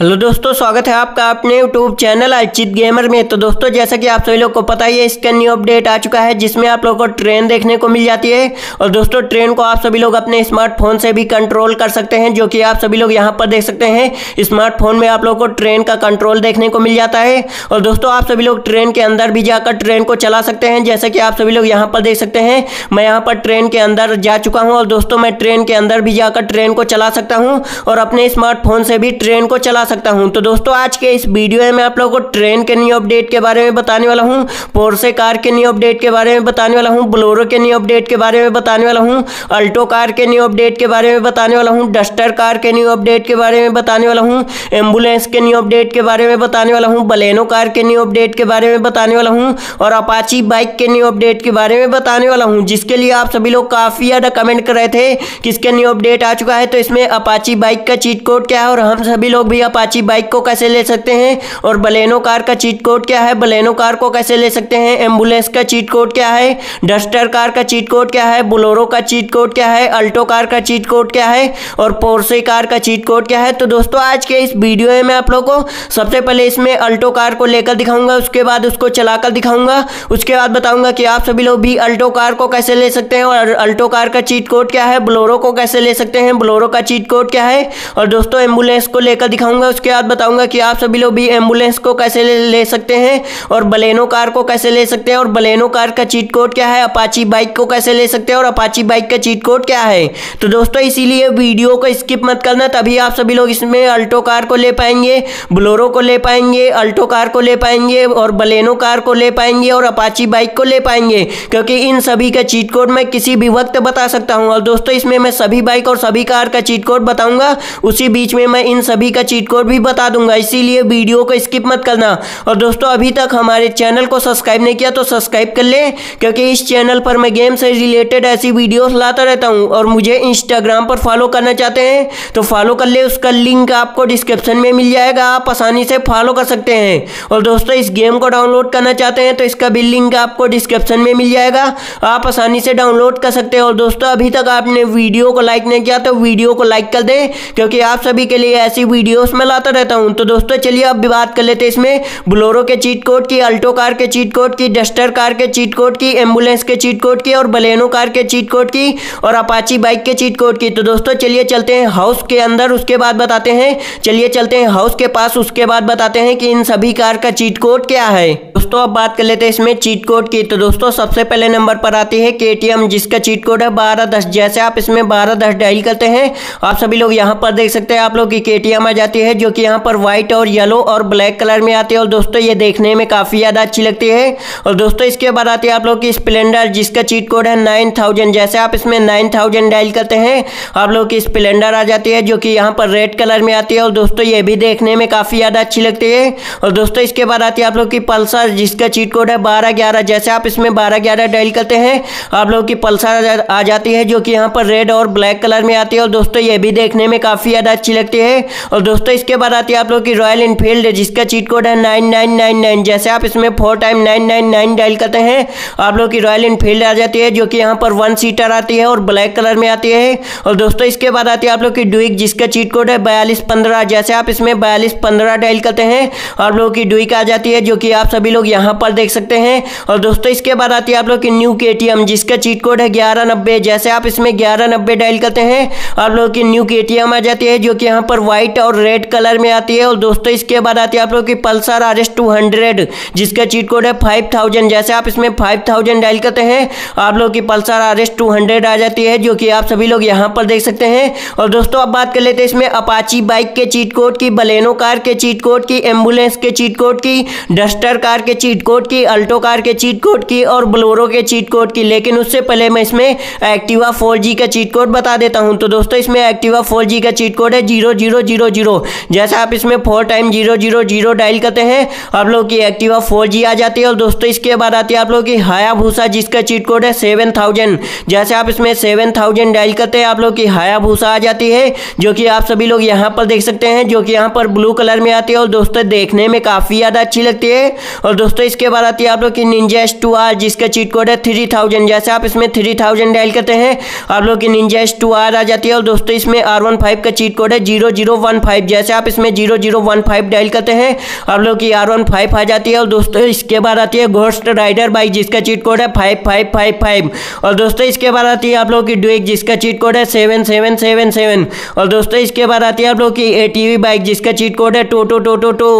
Hello दोस्तों, स्वागत है आपका अपने यूट्यूब चैनल अचित गेमर में। तो दोस्तों, जैसा कि आप सभी लोग को पता ही है, इसका न्यू अपडेट आ चुका है, जिसमें आप लोगों को ट्रेन देखने को मिल जाती है। और दोस्तों ट्रेन को आप सभी लोग अपने स्मार्टफ़ोन से भी कंट्रोल कर सकते हैं, जो कि आप सभी लोग यहाँ पर देख सकते हैं। स्मार्टफ़ोन में आप लोग को ट्रेन का कंट्रोल देखने को मिल जाता है। और दोस्तों, आप सभी लोग ट्रेन के अंदर भी जाकर ट्रेन को चला सकते हैं, जैसा कि आप सभी लोग यहाँ पर देख सकते हैं। मैं यहाँ पर ट्रेन के अंदर जा चुका हूँ, और दोस्तों, मैं ट्रेन के अंदर भी जाकर ट्रेन को चला सकता हूँ। और अपने स्मार्टफ़ोन से भी ट्रेन को चला सकता हूँ। तो दोस्तों, आज के इस वीडियो में मैं आप लोगों को ट्रेन के न्यू अपडेट के बारे में बताने वाला हूँ पोर्से कार के न्यू अपडेट के बारे में बताने वाला हूँ ब्लोरो के न्यू अपडेट के बारे में बताने वाला हूँ अल्टो कार के न्यू अपडेट के बारे में बताने वाला हूँ डस्टर कार के न्यू अपडेट के बारे में बताने वाला हूँ एंबुलेंस के न्यू अपडेट के बारे में बताने वाला हूँ बलेनो कार के न्यू अपडेट के बारे में बताने वाला हूँ और अपाची बाइक के न्यू अपडेट के बारे में बताने वाला हूँ, जिसके लिए आप सभी लोग काफ़ी ज़्यादा कमेंट कर रहे थे, किसके न्यू अपडेट आ चुका है तो इसमें अपाची बाइक का चीट कोड क्या है और हम सभी लोग भी अपाची बाइक को कैसे ले सकते हैं? और बलेनो कार का चीट कोड क्या है? बलेनो कार को कैसे ले सकते हैं? एंबुलेंस का चीट कोड क्या है? डस्टर कार का चीट कोड क्या है? बुलोरो का चीट कोड क्या है? अल्टो कार का चीट कोड क्या है? और पोर्से कार का चीट कोड क्या है? तो दोस्तों, आज के इस वीडियो में मैं आप लोग को सबसे पहले इसमें अल्टो कार को लेकर दिखाऊँगा, उसके बाद उसको चलाकर दिखाऊँगा, उसके बाद बताऊँगा कि आप सभी लोग भी अल्टो कार को कैसे ले सकते हैं, और अल्टो कार का चीट कोड क्या है? ब्लोरो को कैसे ले सकते हैं? ब्लोरो का चीट कोड क्या है? और दोस्तों, एंबुलेंस को लेकर दिखाऊँगा उसके बाद बताऊँगा कि आप सभी लोग भी एंबुलेंस को कैसे ले, ले सकते हैं और बलेनो कार को कैसे ले सकते हैं और बलेनो कार का चीट कोड क्या है? अपाची बाइक को कैसे ले सकते हैं और अपाची बाइक का चीट कोड क्या है? तो दोस्तों इसीलिए वीडियो को स्किप मत करना तभी आप सभी लोग इसमें अल्टो कार को ले पाएँगे ब्लोरो को ले पाएँगे अल्टो कार को ले पाएँगे और बलेनो कार को ले पाएँगे और अपाची बाइक को ले पाएँगे क्योंकि इन सभी का चीट कोड मैं किसी भी वक्त बता सकता हूँ। और दोस्तों इसमें मैं सभी बाइक और सभी कार का चीट कोड बताऊँगा उसी बीच में मैं इन सभी का चीट कोड भी बता दूँगा, इसीलिए वीडियो को स्किप मत करना। और दोस्तों, अभी तक हमारे चैनल को सब्सक्राइब नहीं किया तो सब्सक्राइब कर लें, क्योंकि इस चैनल पर मैं गेम से रिलेटेड ऐसी वीडियोस लाता रहता हूँ। और मुझे इंस्टाग्राम पर फॉलो करना चाहते हैं तो फॉलो कर ले, उसका लिंक आपको डिस्क्रिप्शन में मिल जाएगा, आप आसानी से फॉलो कर सकते हैं। और दोस्तों, इस गेम को डाउनलोड करना चाहते हैं तो इसका भी लिंक आपको डिस्क्रिप्शन में मिल जाएगा, आप आसानी से डाउनलोड कर सकते हैं। और दोस्तों, अभी तक आपने वीडियो को लाइक नहीं किया तो वीडियो को लाइक कर दें, क्योंकि आप सभी के लिए ऐसी वीडियोस मैं लाता रहता हूँ। तो दोस्तों, चलिए अब भी बात कर लेते हैं इसमें। ब्लोरो के चीट कोड की, अल्टो कार के चीट कोड की, डस्टर कार के चीट कोड की, एंबुलेंस के चीट कोड की और बलेनो कार के चीट कोड की और अपाची बाइक के चीट कोड की। तो दोस्तों, चलिए चलते हैं हाउस के अंदर, उसके बाद बताते हैं। चलिए चलते हैं हाउस के पास, उसके बाद बताते हैं कि इन सभी कार का चीट कोड क्या है। दोस्तों, अब बात कर लेते हैं इसमें चीट कोड की। तो दोस्तों, सबसे पहले नंबर पर आती है के जिसका चीट कोड है बारह दस। जैसे आप इसमें बारह दस डायल करते हैं, आप सभी लोग यहाँ पर देख सकते हैं आप लोग की के आ जाती है। जो कि यहाँ पर व्हाइट और येलो और ब्लैक कलर में आती है। और दोस्तों, ये देखने में काफ़ी ज़्यादा अच्छी लगती है। और दोस्तों, इसके बाद आती है आप लोग की स्प्लेंडर जिसका चीट कोड है नाइन थाउज़ेंड जैसे आप इसमें नाइन थाउज़ेंड डायल करते हैं, आप लोग की स्प्लेंडर आ जाती है, जो कि यहाँ पर रेड कलर में आती है। और दोस्तों, ये भी देखने में काफ़ी ज़्यादा अच्छी लगती है। और दोस्तों, इसके बाद आती है आप लोग की पल्सर जिसका चीट कोड है बारह ग्यारह। जैसे आप इसमें बारह ग्यारह डायल करते हैं, आप लोग की पल्सर आ जाती है, जो कि यहाँ पर रेड और ब्लैक कलर में आती है। और दोस्तों, ये भी देखने में काफ़ी ज़्यादा अच्छी लगती है। और दोस्तों इसके बाद आती है आप लोग की रॉयल इनफील्ड जिसका चीट कोड है नाइन नाइन नाइन नाइन जैसे आप इसमें four time nine nine nine dial करते हैं, आप लोग की रॉयल इनफील्ड आ जाती है, जो कि यहाँ पर वन सीटर आती है और ब्लैक कलर में आती है। और दोस्तों, इसके बाद आती है आप लोग की डुइक जिसका चीट कोड है बयालीस जैसे आप इसमें बयालीस पंद्रह डायल करते हैं, आप लोग की डुइक आ जाती है, जो कि आप सभी लोग यहाँ पर देख सकते हैं। और दोस्तों, इसके बाद आती है आप लोग की न्यू के जिसका चीट कोड है ग्यारह जैसे आप इसमें ग्यारह डायल करते हैं, आप लोग की न्यू के आ जाती है, जो कि यहाँ पर व्हाइट और रेड कलर में आती है और दोस्तों, इसके बाद आती है आप लोग की Pulsar R S two hundred, जिसका चीट कोड है फाइव थाउज़ेंड। जैसे आप इसमें फाइव थाउज़ेंड डायल करते हैं, आप लोग की Pulsar R S two hundred आ जाती है, जो कि आप सभी लोग यहाँ पर देख सकते हैं। और दोस्तों, अब बात कर लेते हैं इसमें अपाची बाइक के चीट कोड की, बलेनो कार के चीट कोड की, एंबुलेंस के चीट कोड की, डस्टर कार के चीट कोड की, अल्टो कार के चीट कोड की और ब्लोरो के चीट कोड की। लेकिन उससे पहले मैं इसमें एक्टिवा फोर का चीट कोड बता देता हूँ। तो दोस्तों, इसमें एक्टिवा फोर का चीट कोड है, ज़ीरो ज़ीरो ज़ीरो ज़ीरो। जैसे आप इसमें four time zero zero zero dial करते हैं, आप लोग की एक्टिवा फोर जी आ जाती है और दोस्तों इसके बाद आती है आप लोग की हाया भूसा जिसका चीट कोड है सेवन थाउज़ेंड जैसे आप इसमें सेवन थाउज़ेंड डायल करते हैं, आप लोग की हाया भूसा आ जाती है, जो कि आप सभी लोग यहाँ पर देख सकते हैं, जो कि यहाँ पर ब्लू कलर में आती है और दोस्तों देखने में काफ़ी ज़्यादा अच्छी लगती है। और दोस्तों इसके बाद आती है आप लोग की निंजा एस टू आर जिसका चीट कोड है थ्री थाउज़ेंड जैसे आप इसमें थ्री थाउज़ेंड डायल करते हैं, आप लोग की निंजा एस टू आर आ जाती है और दोस्तों इसमें आर वन फाइव का चीट कोड है ज़ीरो ज़ीरो वन फाइव जैसे जैसे आप इसमें zero zero one five dial करते हैं। आप लोग की आर वन फाइव आ जाती है और दोस्तों, इसके बाद आती है घोस्ट राइडर बाइक जिसका चीट कोड है फाइव फाइव फाइव फाइव। और दोस्तों, इसके बाद आती है आप लोग की ड्वेक जिसका चीट कोड है सेवन सेवन सेवन सेवन। और दोस्तों, इसके बाद आती है आप लोग की ए बाइक जिसका चीट कोड है two two two two two.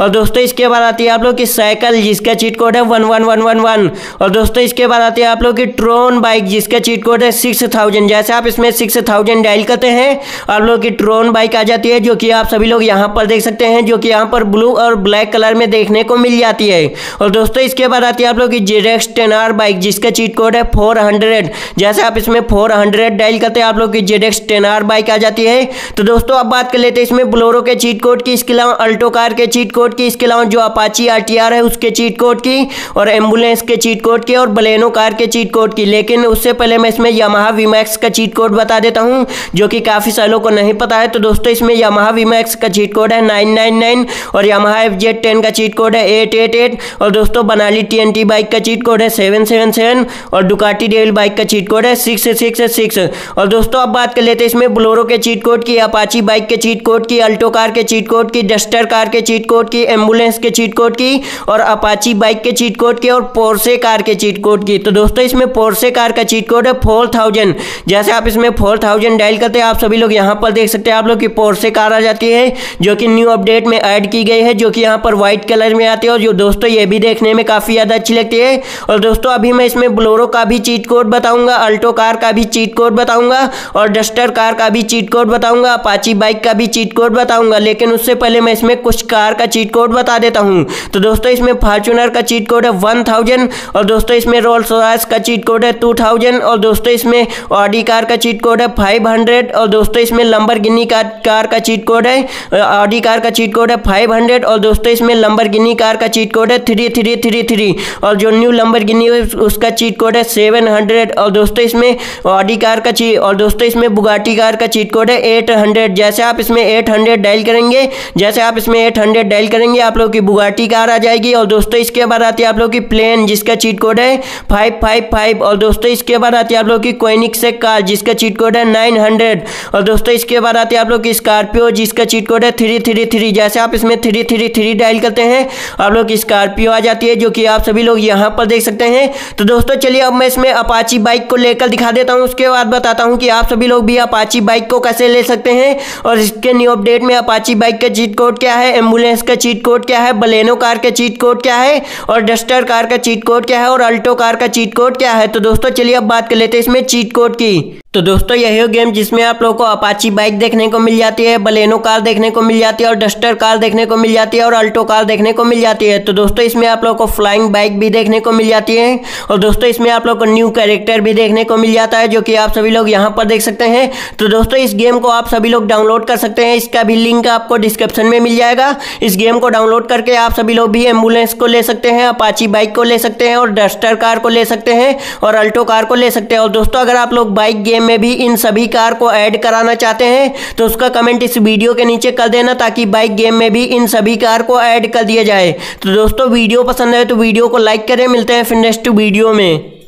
और दोस्तों, इसके बाद आती है आप लोग की साइकिल जिसका चीट कोड है one one one one one. और दोस्तों, इसके बाद आती है आप लोग की ट्रोन बाइक जिसका चीट कोड है सिक्स थाउज़ेंड। जैसे आप इसमें सिक्स थाउज़ेंड डायल करते हैं, आप लोग की ट्रोन बाइक आ जाती है, जो कि आप सभी लोग यहाँ पर देख सकते हैं जो कि यहाँ पर ब्लू और ब्लैक कलर में देखने को मिल जाती है। और दोस्तों, इसके बाद आती है आप लोग की जेडेक्स टेन बाइक जिसका चीट कोड है फोर जैसे आप इसमें फोर डायल करते हैं, आप लोग की जेडेक्स टेन बाइक आ जाती है। तो दोस्तों, अब बात कर लेते हैं इसमें ब्लोरो के चीट कोड की, इसके अलावा अल्टो कार के चीट कोड की, इसके अलावा जो अपाची आरटीआर है उसके चीट कोड की और एंबुलेंस के चीट कोड की और बलेनो कार के चीट कोड की। लेकिन उससे पहले मैं इसमें यमाहा वीमैक्स का चीट कोड बता देता हूँ, जो कि काफ़ी सालों को नहीं पता है। तो दोस्तों, इसमें यमाहा वीमैक्स का चीट कोड है नाइन नाइन नाइन और यमाहा एफ़ जेड टेन का चीट कोड है एट एट एट और दोस्तों Benelli T N T bike का चीट कोड है सेवन सेवन सेवन और डुकाटी डेविल बाइक का चीट कोड है सिक्स सिक्स सिक्स और दोस्तों अब बात कर लेते हैं इसमें ब्लोरो के चीट कोड की अपाची बाइक के चीट कोड की अल्टो कार के चीट कोड की डस्टर कार के चीट कोड की एंबुलेंस के चीट कोड की और अपाची बाइक के चीट कोड की और पोर्से कार के चीट कोड की तो दोस्तों इसमें पोर्से कार का चीट कोड है फोर थाउज़ेंड जैसे आप इसमें फोर थाउज़ेंड डायल करते हैं आप सभी लोग यहाँ पर देख सकते हैं आप लोग की पोर्से कार आ जाती है जो कि न्यू अपडेट में ऐड की गई है, जो कि यहाँ पर व्हाइट कलर में आती है और जो दोस्तों ये भी देखने में काफ़ी ज़्यादा अच्छी लगती है। और दोस्तों अभी मैं इसमें ब्लोरो का भी चीट कोड बताऊँगा अल्टो कार का भी चीट कोड बताऊँगा और डस्टर कार का भी चीट कोड बताऊँगा अपाची बाइक का भी चीट कोड बताऊँगा, लेकिन उससे पहले मैं इसमें कुछ कार का चीट कोड बता देता हूँ। तो दोस्तों इसमें फॉर्चुनर का चीट कोड है वन थाउज़ेंड और दोस्तों इसमें रोल्स रॉयस का चीट कोड है टू थाउज़ेंड और दोस्तों इसमें ऑडी कार का चीट कोड है फाइव हंड्रेड और दोस्तों इसमें लंबर गिनी कार का चीट कोड है ऑडी कार का चीट कोड है फाइव हंड्रेड और दोस्तों इसमें लंबर गिनी कार का चीट कोड है थ्री थ्री थ्री थ्री। और जो न्यू लंबर गिनी है उसका चीट कोड है सेवन हंड्रेड। और दोस्तों इसमें ऑडी कार का चीट, और दोस्तों इसमें बुगाटी कार का चीट कोड है एट हंड्रेड। जैसे आप इसमें एट हंड्रेड डायल करेंगे, जैसे आप इसमें एट हंड्रेड डायल करेंगे, आप लोग की बुगाटी कार आ जाएगी। और दोस्तों इसके बाद आती है आप लोग की प्लेन, जिसका चीट कोड है फाइव फाइव फाइव। और दोस्तों इसके बाद आती है आप लोग की कोइनिक से कार, जिसका चीट कोड है नाइन हंड्रेड। और दोस्तों इसके बाद आती है आप लोग की स्कॉर्पियो, जिसका चीट कोड है थ्री थ्री थ्री जैसे आप इसमें थ्री थ्री थ्री डायल करते हैं, आप लोग स्कॉर्पियो आ जाती है, जो कि आप सभी लोग यहाँ पर देख सकते हैं। तो दोस्तों, चलिए अब मैं इसमें अपाची बाइक को लेकर दिखा देता हूँ, उसके बाद बताता हूँ कि आप सभी लोग भी अपाची बाइक को कैसे ले सकते हैं, और इसके न्यू अपडेट में अपाची बाइक का चीट कोड क्या है एंबुलेंस का चीट कोड क्या है बलेनो कार का चीट कोड क्या है, और डस्टर कार का चीट कोड क्या है, और अल्टो कार का चीट कोड क्या है। तो दोस्तों, चलिए अब बात कर लेते हैं इसमें चीट कोड की। तो दोस्तों, यही गेम जिसमें आप लोगों को अपाची बाइक देखने को मिल जाती है बलेनो कार देखने को मिल जाती है और डस्टर कार देखने को मिल जाती है और अल्टो कार देखने को मिल जाती है। तो दोस्तों, इसमें आप लोगों को फ्लाइंग बाइक भी देखने को मिल जाती है और दोस्तों, इसमें आप लोग को न्यू कैरेक्टर भी देखने को मिल जाता है, जो कि आप सभी लोग यहाँ पर देख सकते हैं। तो दोस्तों, इस गेम को आप सभी लोग डाउनलोड कर सकते हैं। इसका भी लिंक आपको डिस्क्रिप्शन में मिल जाएगा। इस गेम को डाउनलोड करके आप सभी लोग भी एंबुलेंस को ले सकते हैं अपाची बाइक को ले सकते हैं और डस्टर कार को ले सकते हैं और अल्टो कार को ले सकते हैं। और दोस्तों, अगर आप लोग बाइक गेम में भी इन सभी कार को ऐड कराना चाहते हैं तो उसका कमेंट इस वीडियो के नीचे कर देना ताकि बाइक गेम में भी इन सभी कार को ऐड कर दिया जाए। तो दोस्तों वीडियो पसंद है तो वीडियो को लाइक करें, मिलते हैं फिर नेक्स्ट वीडियो में।